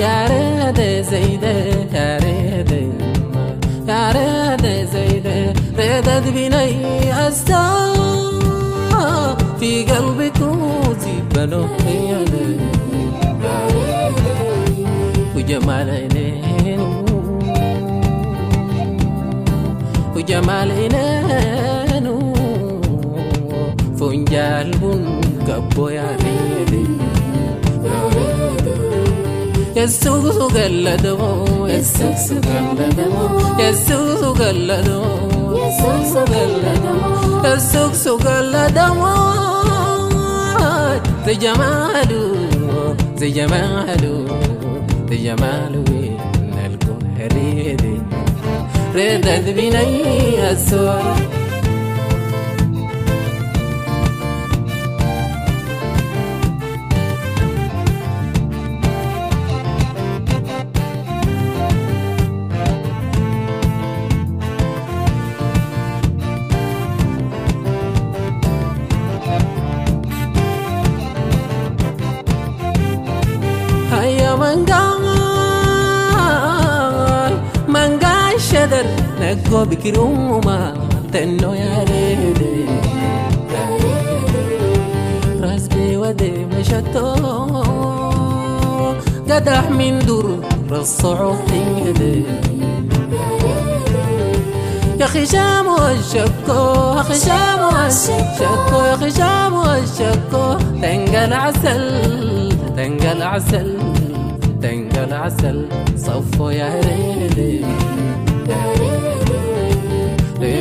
زيدة يا ريت يا ريت زيدة ريدت بني أستا في قلبك وزيبنو يا وجمال عينين وجمال عينين فنجال بن كبو يا يسوع قلده يسوع قلده يسوع قلده يسوع قلده يسوع قلده زي جماله زي جماله زي جماله نلقو ريدي ريدت بني السؤال شدر نقو بكروما تنو يا ريدي راس بي ودي مشتو قدح من دور الصعود يدي يا أخي شام والشكو يا أخي شام والشكو يا أخي شام والشكو تنقل عسل تنقل عسل تنقل عسل صفو يا ريدي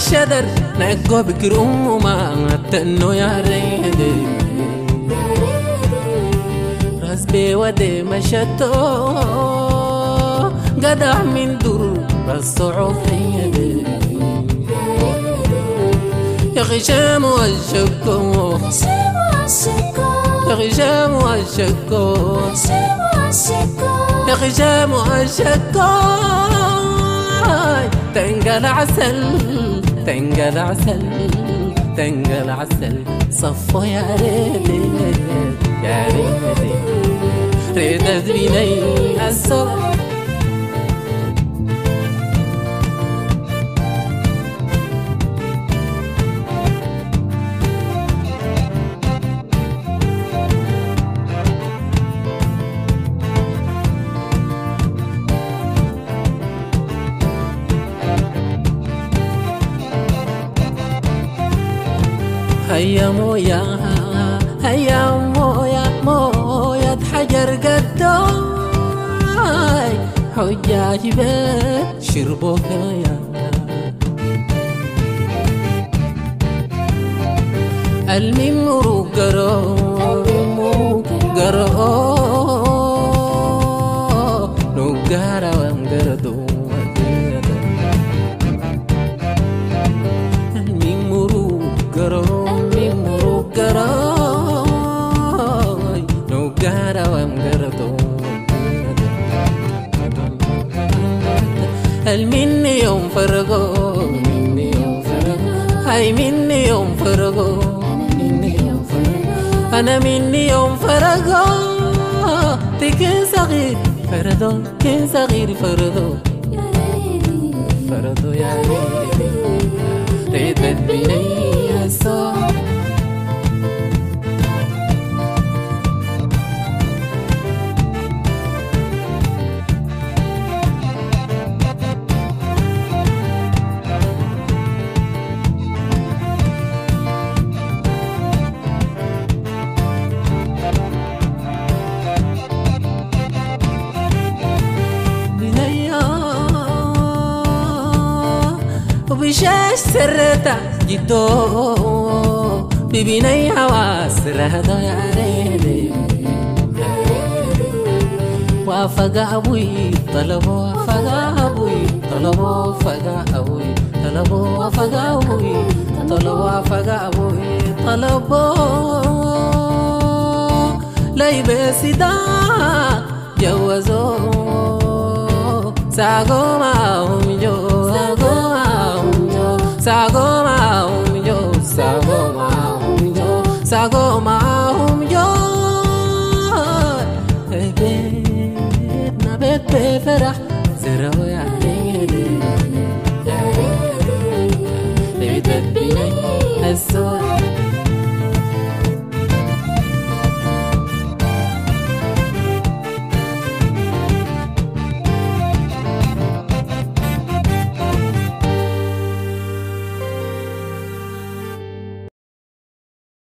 شدر نقو بكروما تنو يا ريدي. راس بي ودي مشتو قدح من دور الصعود يدي يا خشام والشكو يا خشام والشكو يا خشام والشكو تنقل عسل. تنقل عسل تنقل عسل. صفو يا ريدي يا ريدي ريدت بني الصبح هيا مويا هيا مويا مويا حجر قداي. حجاج بيت شربوا يا الممرو قرو قرو fargo inniyom fargo ana minniyom fargo tikin sagir fardo kin sagir fardo fardo ya وبشاش سرتا جدو ببني حواس رهدو يا ريدي وافق أبوي طلبوا وافق bu'i toloboo fagaa bu'i toloboo fagaa bu'i toloboo fagaa bu'i toloboo laybeesidaa jawwazoo saagoma humjo saagoma na beet bee ferax zerawo